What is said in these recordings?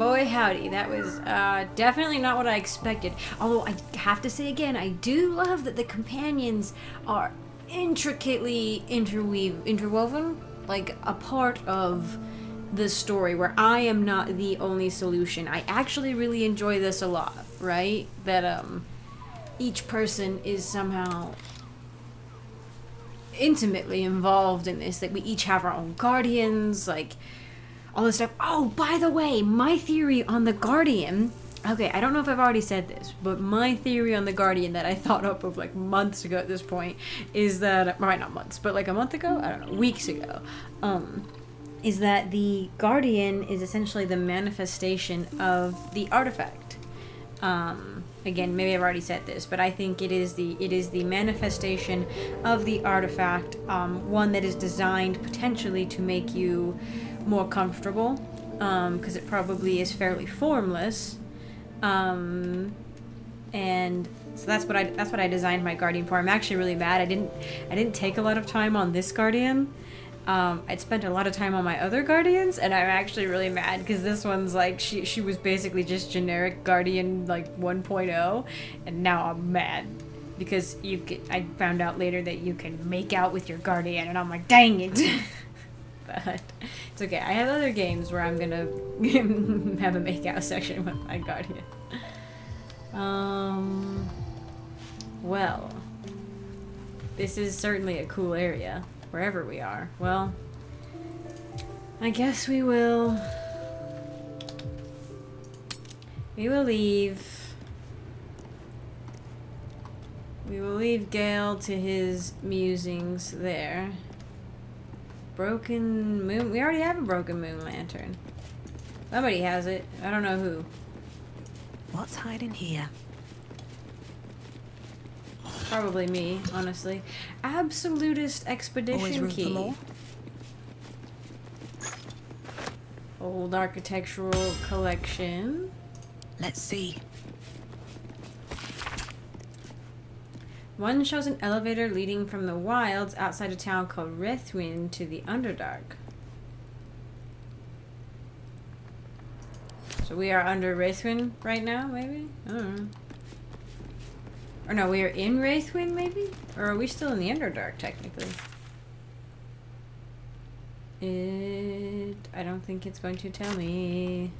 boy howdy, that was uh, definitely not what I expected. Although I have to say again, I do love that the companions are intricately interweave interwoven, like a part of the story where I am not the only solution. I actually really enjoy this a lot, right? That um each person is somehow intimately involved in this, that we each have our own guardians, like all this stuff. Oh, by the way, my theory on the Guardian. Okay, I don't know if I've already said this, but my theory on the Guardian that I thought up of like months ago at this point is that, right, not months, but like a month ago, I don't know, weeks ago, um, is that the Guardian is essentially the manifestation of the artifact. Um, again, maybe I've already said this, but I think it is the it is the manifestation of the artifact, um, one that is designed potentially to make you more comfortable, because um, it probably is fairly formless, um, and so that's what I that's what I designed my guardian for. I'm actually really mad. I didn't I didn't take a lot of time on this guardian. Um, I'd spent a lot of time on my other guardians, and I'm actually really mad because this one's like she she was basically just generic guardian like 1.0, and now I'm mad because you can. I found out later that you can make out with your guardian, and I'm like, dang it. but it's okay. I have other games where I'm gonna have a makeout section with my guardian. Um. Well, this is certainly a cool area wherever we are. Well, I guess we will... We will leave. We will leave Gale to his musings there. Broken moon... We already have a broken moon lantern. Somebody has it. I don't know who. What's hiding here? Probably me, honestly. Absolutist expedition key. Old architectural collection. Let's see. One shows an elevator leading from the wilds outside a town called Reithwin to the Underdark. So we are under Reithwin right now, maybe? I don't know. Or no, we are in Reithwin, maybe? Or are we still in the Underdark, technically? It... I don't think it's going to tell me.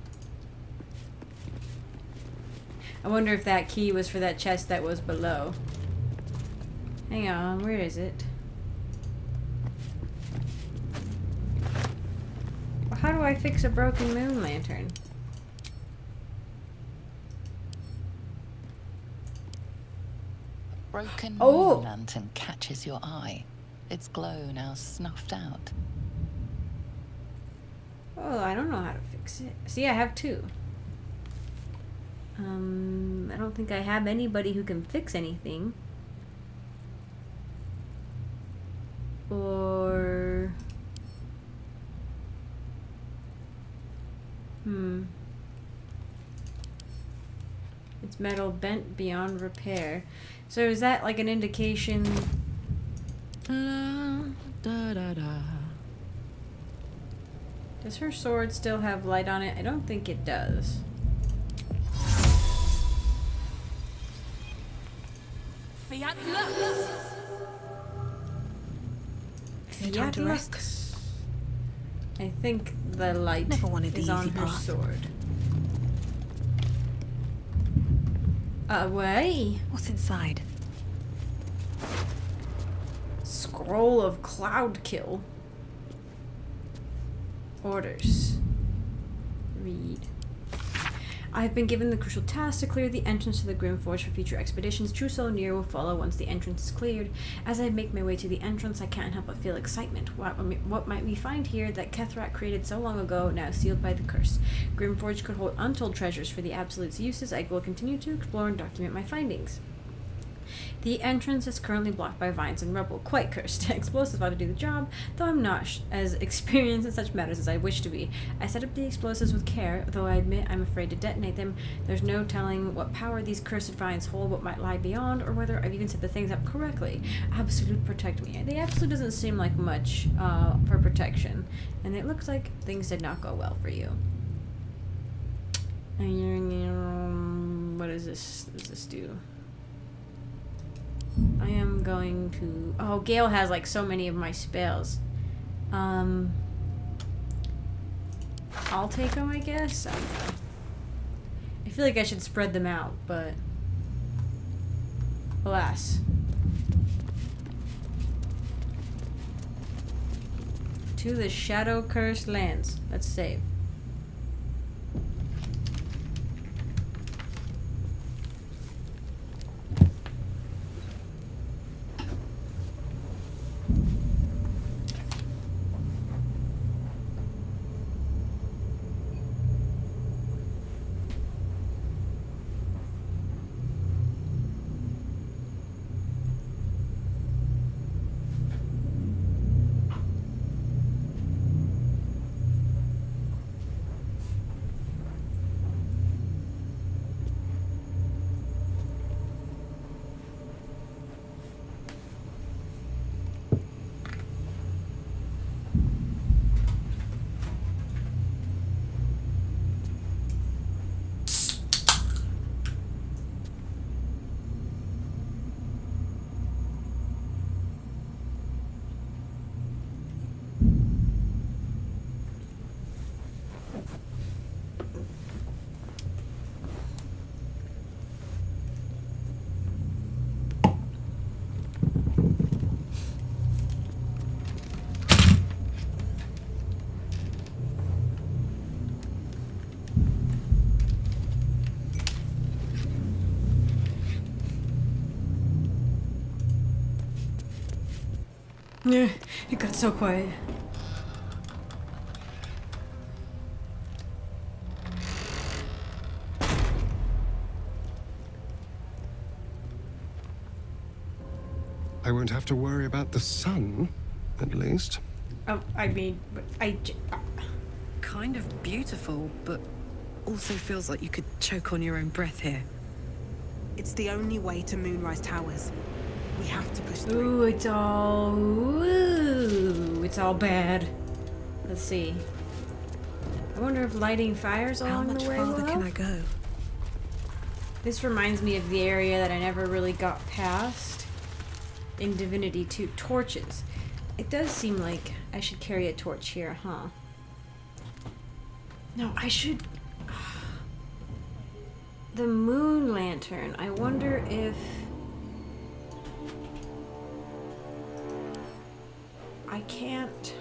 I wonder if that key was for that chest that was below. Hang on, where is it? How do I fix a broken moon lantern? A broken oh. moon lantern catches your eye, its glow now snuffed out. Oh, I don't know how to fix it. See, I have two. Um, I don't think I have anybody who can fix anything. Or... Hmm. It's metal bent beyond repair. So is that like an indication? Da, da, da, does her sword still have light on it? I don't think it does. Fiat Lux. I think the light Never wanted is on her sword. Away. What's inside? Scroll of Cloud Kill. Orders. Read. I have been given the crucial task to clear the entrance to the Grymforge for future expeditions. True Solonier will follow once the entrance is cleared. As I make my way to the entrance, I can't help but feel excitement. What, what might we find here that Ketheric created so long ago, now sealed by the curse? Grymforge could hold untold treasures for the Absolute's uses. I will continue to explore and document my findings. The entrance is currently blocked by vines and rubble. Quite cursed. Explosives ought to do the job, though I'm not as experienced in such matters as I wish to be. I set up the explosives with care, though I admit I'm afraid to detonate them. There's no telling what power these cursed vines hold, what might lie beyond, or whether I've even set the things up correctly. Absolute protect me. The Absolute doesn't seem like much uh, for protection, and it looks like things did not go well for you. What does this does this do? I am going to. Oh, Gale has like so many of my spells. Um, I'll take them, I guess. I. I feel like I should spread them out, but alas. To the shadow cursed lands. Let's save. It got so quiet. I won't have to worry about the sun, at least. Oh, I mean, but I. j- uh, Kind of beautiful, but also feels like you could choke on your own breath here. It's the only way to Moonrise Towers. We have to push through. Ooh, it's all. Ooh, it's all bad. Let's see. I wonder if lighting fires along the way How farther will can I go? This reminds me of the area that I never really got past in Divinity 2 torches. It does seem like I should carry a torch here, huh? No, I should. The moon lantern. I wonder if. Can't.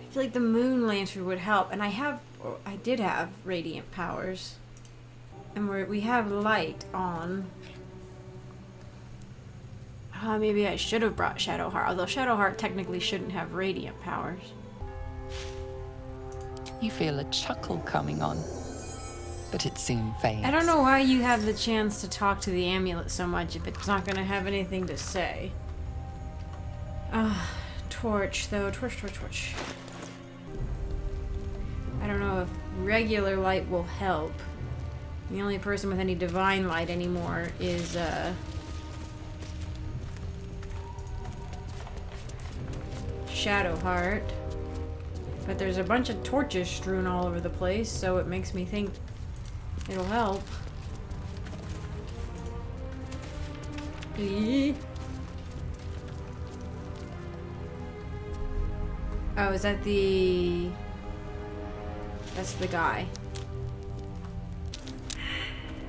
I feel like the moon lantern would help, and I have... I did have radiant powers. And we're, we have light on. Uh, maybe I should have brought Shadowheart, although Shadowheart technically shouldn't have radiant powers. You feel a chuckle coming on, but it soon fades. I don't know why you have the chance to talk to the amulet so much if it's not going to have anything to say. Ah, torch, though. Torch, torch, torch. I don't know if regular light will help. The only person with any divine light anymore is, uh... Shadowheart. But there's a bunch of torches strewn all over the place, so it makes me think it'll help. Eee. Oh, is that the... That's the guy.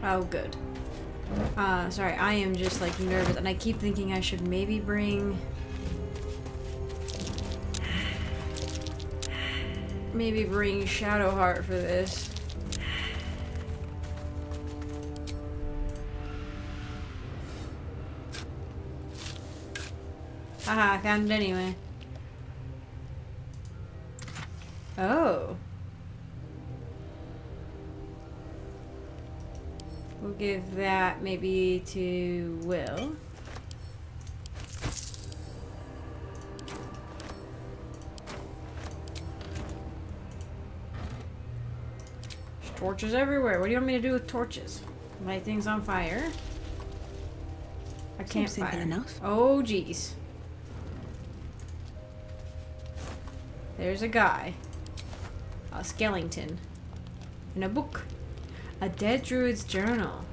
Oh, good. Uh, sorry, I am just, like, nervous, and I keep thinking I should maybe bring... Maybe bring Shadowheart for this. Haha, I found it anyway. Oh. We'll give that maybe to Will. There's torches everywhere. What do you want me to do with torches? Light things on fire? I can't Seems fire. enough. Oh, jeez. There's a guy. A skeleton. in a book. A dead druid's journal.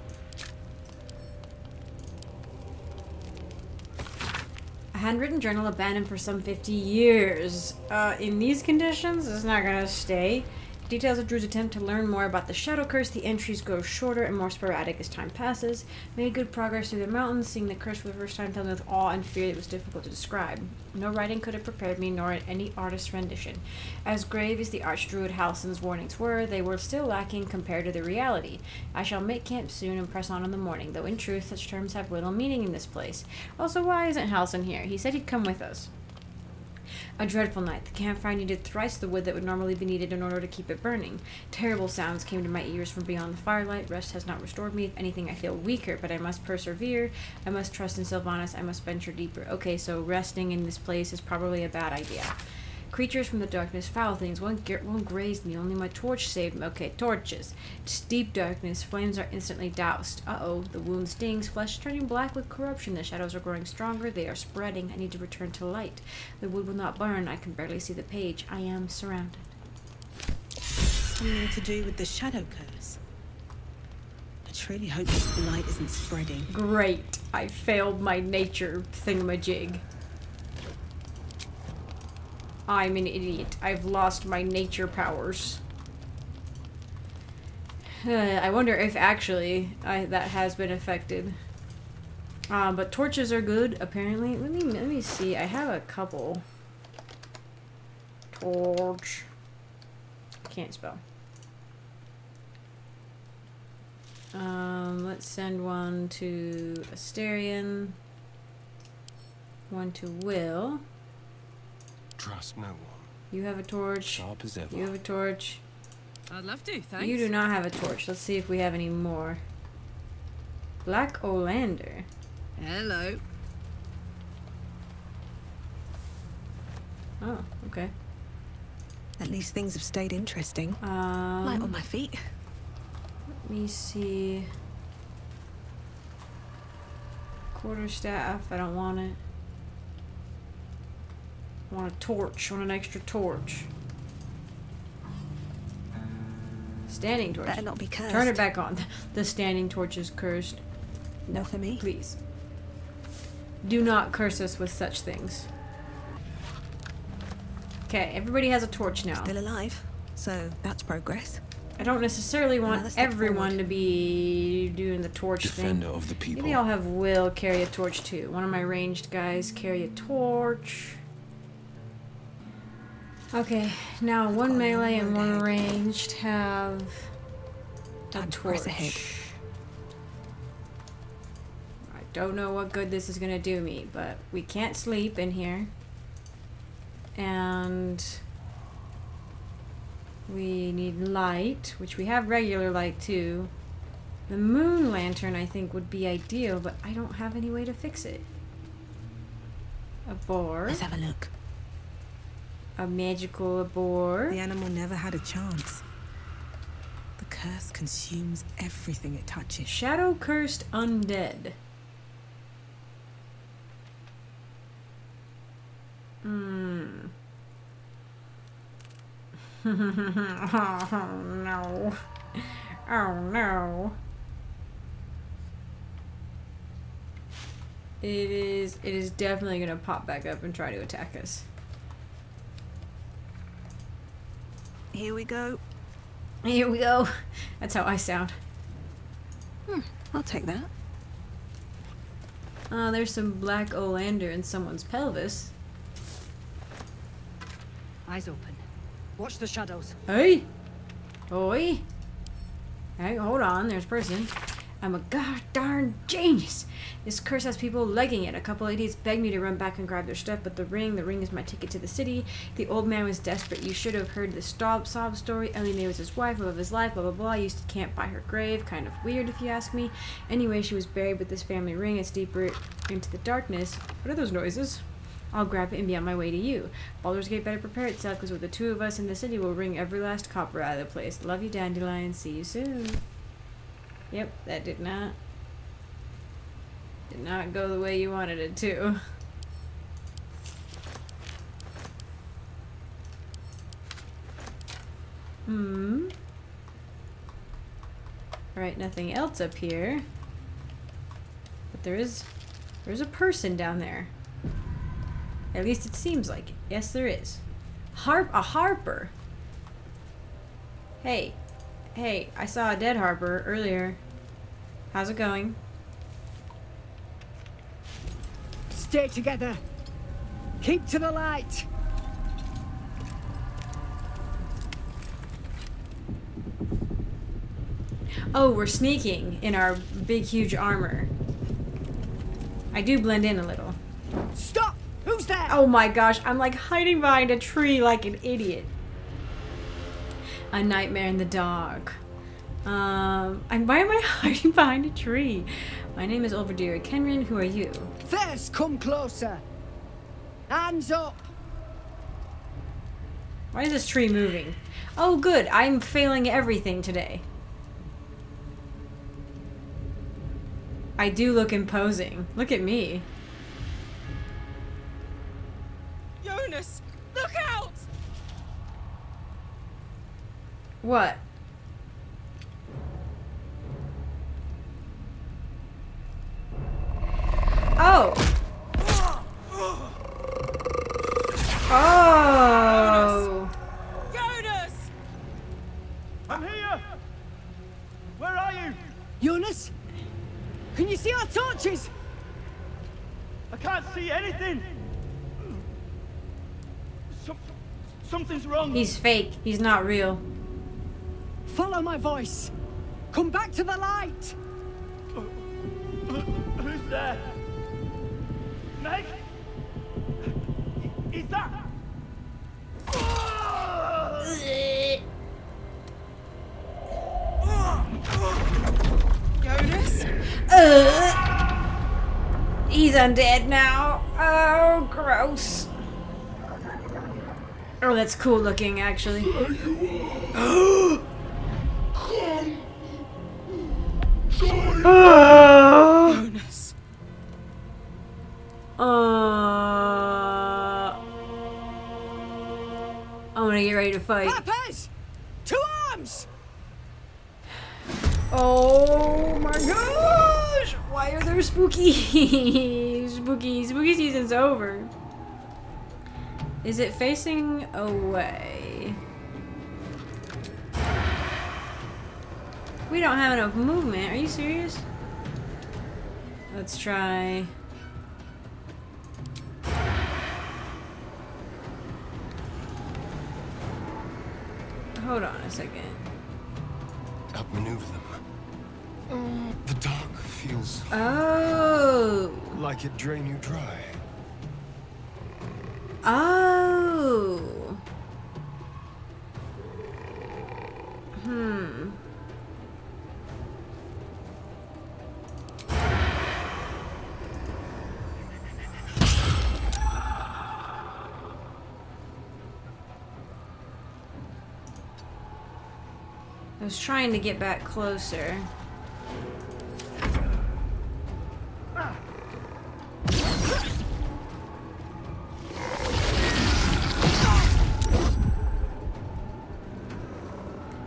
A handwritten journal abandoned for some 50 years. Uh, in these conditions, it's not gonna stay. Details of Drew's attempt to learn more about the Shadow Curse, the entries grow shorter and more sporadic as time passes. Made good progress through the mountains, seeing the curse for the first time filled with awe and fear that was difficult to describe. No writing could have prepared me, nor any artist's rendition. As grave as the Archdruid Halsin's warnings were, they were still lacking compared to the reality. I shall make camp soon and press on in the morning, though in truth such terms have little meaning in this place. Also, why isn't Halsin here? He said he'd come with us. A dreadful night. The campfire needed thrice the wood that would normally be needed in order to keep it burning. Terrible sounds came to my ears from beyond the firelight. Rest has not restored me. If anything, I feel weaker, but I must persevere. I must trust in Silvanus. I must venture deeper. Okay, so resting in this place is probably a bad idea. Creatures from the darkness, foul things. One, one grazed me. Only my torch saved me. Okay, torches. Just deep darkness. Flames are instantly doused. Uh oh, the wound stings. Flesh turning black with corruption. The shadows are growing stronger. They are spreading. I need to return to light. The wood will not burn. I can barely see the page. I am surrounded. Something to do with the shadow curse. I truly hope this blight isn't spreading. Great. I failed my nature thingamajig. I'm an idiot. I've lost my nature powers. I wonder if actually I, that has been affected. Uh, but torches are good, apparently. Let me let me see. I have a couple. Torch. Can't spell. Um, let's send one to Astarion. One to Will. Trust no one. You have a torch. Sharp as ever. You have a torch. I'd love to, thanks. You do not have a torch. Let's see if we have any more. Black Olander. Hello. Oh, okay. At least things have stayed interesting. Um, Light on my feet. Let me see. Quarterstaff. I don't want it. I want a torch. Want an extra torch. Standing torch. Better not be cursed. Turn it back on. The standing torch is cursed. No for me. Please. Do not curse us with such things. Okay, everybody has a torch now. Still alive. So that's progress. I don't necessarily want everyone forward. to be doing the torch Defender thing. of the people. Maybe I'll have Will carry a torch too. One of my ranged guys carry a torch. Okay, now one melee and one ranged have a torch. ahead. I don't know what good this is gonna do me, but we can't sleep in here. And we need light, which we have regular light too. The moon lantern I think would be ideal, but I don't have any way to fix it. A boar. Let's have a look. A magical boar. The animal never had a chance. The curse consumes everything it touches. Shadow cursed undead. Hmm. oh no. Oh no. It is it is definitely gonna pop back up and try to attack us. Here we go. Here we go. That's how I sound. I'll take that. Uh, there's some black olander in someone's pelvis. Eyes open. Watch the shadows. Hey! Oi! Hey, hold on, there's a person. I'm a god darn genius! This curse has people legging it. A couple idiots begged me to run back and grab their stuff, but the ring, the ring is my ticket to the city. The old man was desperate. You should have heard the sob, sob story. Ellie Mae was his wife, love of his life, blah blah blah. I used to camp by her grave. Kind of weird if you ask me. Anyway, she was buried with this family ring. It's deeper into the darkness. What are those noises? I'll grab it and be on my way to you. Baldur's Gate better prepare itself because with the two of us in the city, we'll wring every last copper out of the place. Love you, Dandelion. See you soon. Yep, that did not. Did not go the way you wanted it to. Hmm. Alright, nothing else up here. But there is there's a person down there. At least it seems like it. Yes, there is. Harp a harper. Hey. Hey, I saw a dead harper earlier. How's it going? Stay together. Keep to the light. Oh, we're sneaking in our big, huge armor. I do blend in a little. Stop! Who's that? Oh my gosh, I'm like hiding behind a tree like an idiot. A nightmare in the dark. Um, and why am I hiding behind a tree? My name is Olverdira Kenrin. Who are you? First, come closer. Hands up. Why is this tree moving? Oh, good. I'm failing everything today. I do look imposing. Look at me. Jonas, What? Oh. Oh. Jonas! Jonas! I'm here! Where are you? Jonas? Can you see our torches? I can't see anything! Some, something's wrong. He's fake. He's not real. Follow my voice. Come back to the light. Who's there? Meg? Is that? Jonas? Ugh. He's undead now. Oh, gross. Oh, that's cool looking, actually. Jonas. Uh, I'm gonna get ready to fight. Harpers! To arms! Oh my gosh! Why are there spooky? spooky, spooky season's over. Is it facing away? We don't have enough movement. Are you serious? Let's try. Hold on a second. Outmaneuver them. Mm. The dark feels Oh. like it drain you dry. Oh. I was trying to get back closer.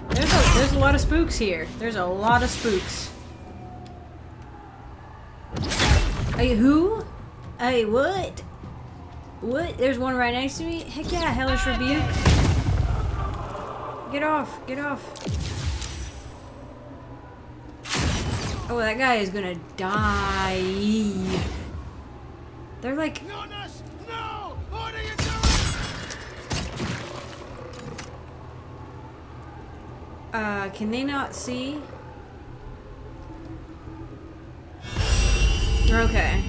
There's a, there's a lot of spooks here. There's a lot of spooks. Hey, who? Hey, what? What? There's one right next to me? Heck yeah, Hellish Rebuke. Get off, get off. Oh, that guy is gonna die. They're like, Jonas! No! What are you doing? uh, can they not see? They're okay.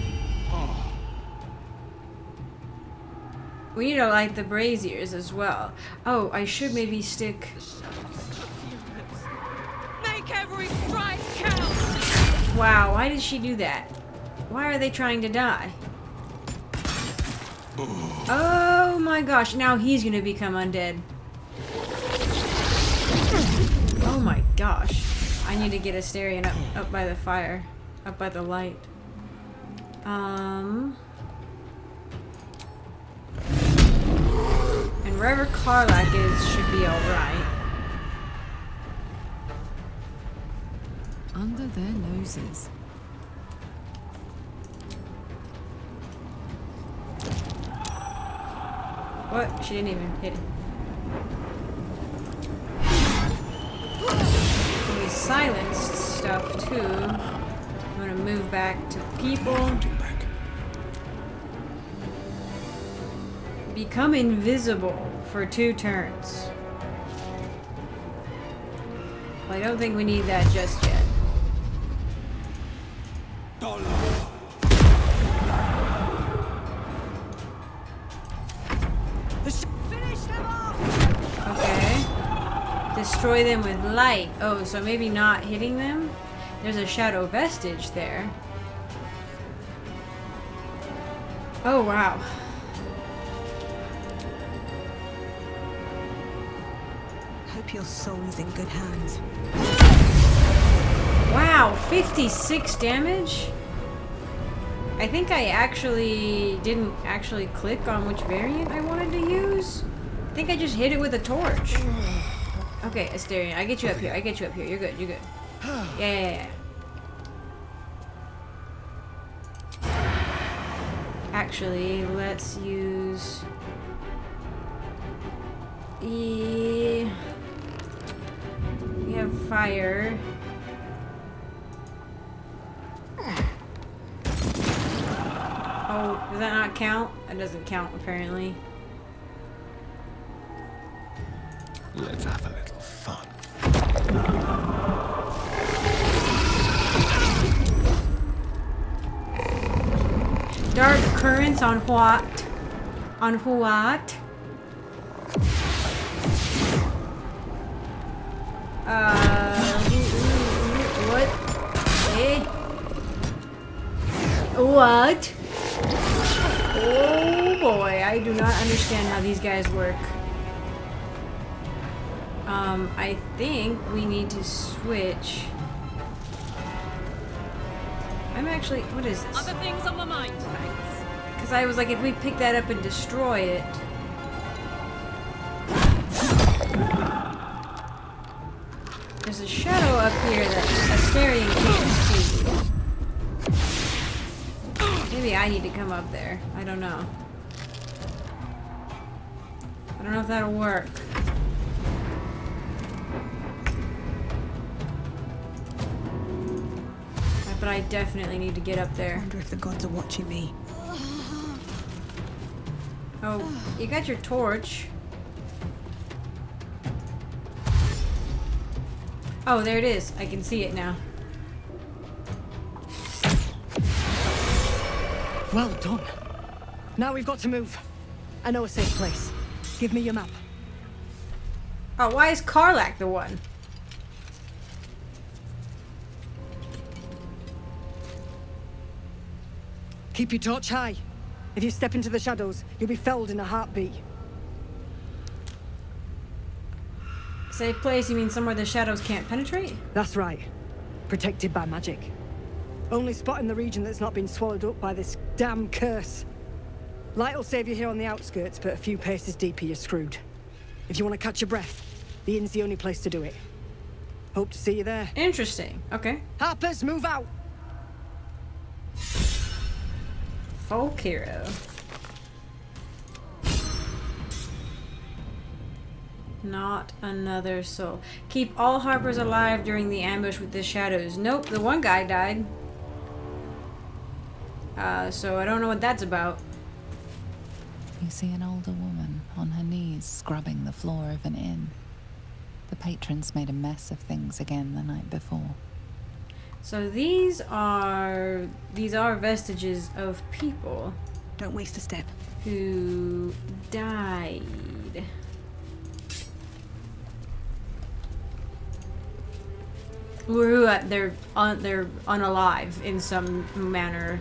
We need to light the braziers as well. Oh, I should maybe stick. Wow, why did she do that? Why are they trying to die? Oh my gosh, now he's gonna become undead. Oh my gosh. I need to get Astarion up, up by the fire. Up by the light. Um... And wherever Karlach is should be alright. Under their noses. What? She didn't even hit it. We silenced stuff too. I'm gonna move back to people. Become invisible for two turns. Well, I don't think we need that just yet. Finish! Okay. Destroy them with light. Oh, so maybe not hitting them? There's a shadow vestige there. Oh, wow. Hope your soul is in good hands. Wow, 56 damage? I think I actually didn't actually click on which variant I wanted to use. I think I just hit it with a torch. Okay, Astarion, I get you up here. I get you up here. You're good. You're good. Yeah, yeah, yeah. Actually, let's use. E. We have fire. Oh, does that not count? That doesn't count, apparently. Let's have a little fun. Dark currents on what? On what? Uh, what? Eh? What? Boy, I do not understand how these guys work. Um, I think we need to switch. I'm actually, what is this? Other things on my mind. Because I was like, if we pick that up and destroy it. There's a shadow up here that Astarion can't see. Maybe I need to come up there. I don't know. I don't know if that'll work. Uh, but I definitely need to get up there. Wonder if the gods are watching me. Oh, you got your torch. Oh, there it is. I can see it now. Well done. Now we've got to move. I know a safe place. Give me your map. Oh, why is Karlach the one? Keep your torch high. If you step into the shadows, you'll be felled in a heartbeat. Safe place, you mean somewhere the shadows can't penetrate? That's right. Protected by magic. Only spot in the region that's not been swallowed up by this damn curse. Light will save you here on the outskirts, but a few paces deeper you're screwed. If you want to catch your breath, the inn's the only place to do it. Hope to see you there. Interesting. Okay. Harpers, move out! Folk hero. Not another soul. Keep all harpers alive during the ambush with the shadows. Nope, the one guy died. Uh, so I don't know what that's about. You see an older woman on her knees scrubbing the floor of an inn. The patrons made a mess of things again the night before. So these are these are vestiges of people Don't waste a step. who died. Who uh, they're un, they're unalive in some manner,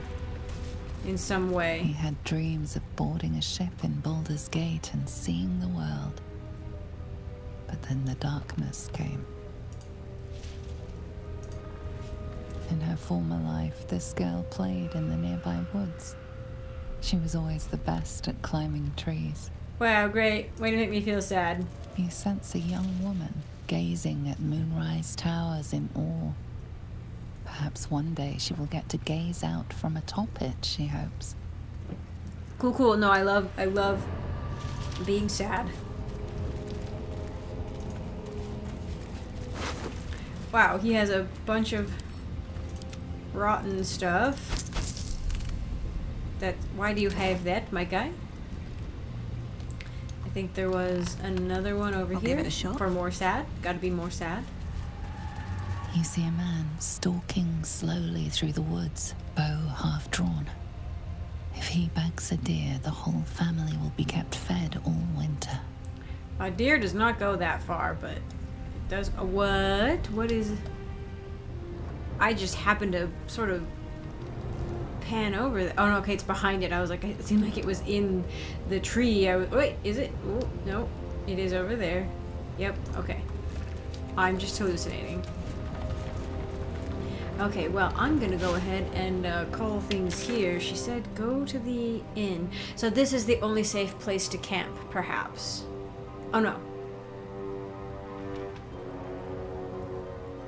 in some way. He had dreams of boarding a ship in Baldur's Gate and seeing the world. But then the darkness came. In her former life, this girl played in the nearby woods. She was always the best at climbing trees. Wow, great! Way to make me feel sad. You sense a young woman gazing at moonrise towers in awe. Perhaps one day she will get to gaze out from atop it, she hopes. Cool, cool. No, I love, I love being sad. Wow, he has a bunch of rotten stuff. That, why do you have that, my guy? I think there was another one over I'll here give it a shot. for more sad. Gotta be more sad. You see a man stalking slowly through the woods, bow half drawn. If he bags a deer, the whole family will be kept fed all winter. A deer does not go that far, but it does. What? What is? I just happened to sort of pan over. The, oh no, okay, it's behind it. I was like, it seemed like it was in the tree. I was. Wait, is it? Oh no, it is over there. Yep. Okay. I'm just hallucinating. Okay, well, I'm gonna go ahead and uh, call things here. She said go to the inn. So this is the only safe place to camp, perhaps. Oh no.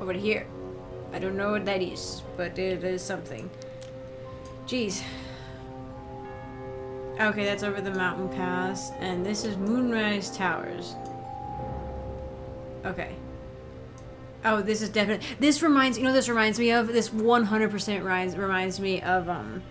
Over here. I don't know what that is, but it is something. Jeez. Okay, that's over the mountain pass, and this is Moonrise Towers. Okay. Oh, this is definitely. This reminds you know. This reminds me of this. One hundred percent reminds reminds me of um.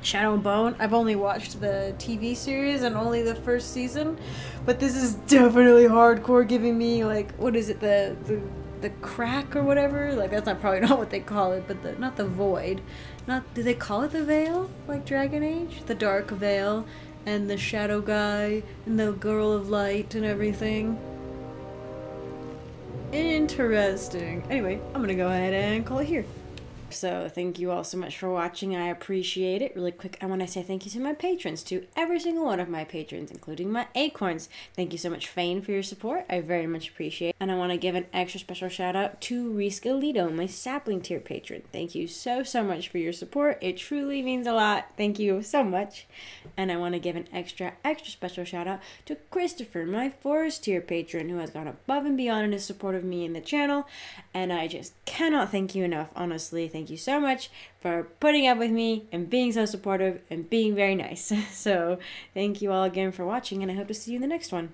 Shadow and Bone. I've only watched the TV series and only the first season, but this is definitely hardcore. Giving me like what is it the the the crack or whatever? Like that's not probably not what they call it, but the not the void. Not do they call it the veil like Dragon Age? The dark veil and the shadow guy and the girl of light and everything. Interesting. Anyway, I'm gonna go ahead and call it here. So, thank you all so much for watching. I appreciate it. Really quick, I want to say thank you to my patrons, to every single one of my patrons, including my acorns. Thank you so much, Fane, for your support. I very much appreciate it. And I want to give an extra special shout out to Reese Galito, my sapling tier patron. Thank you so, so much for your support. It truly means a lot. Thank you so much. And I want to give an extra, extra special shout out to Christopher, my forest tier patron, who has gone above and beyond in his support of me and the channel. And I just cannot thank you enough, honestly. Thank you so much for putting up with me and being so supportive and being very nice. So, thank you all again for watching, and I hope to see you in the next one.